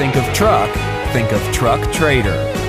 Think of truck, think of Truck Trader.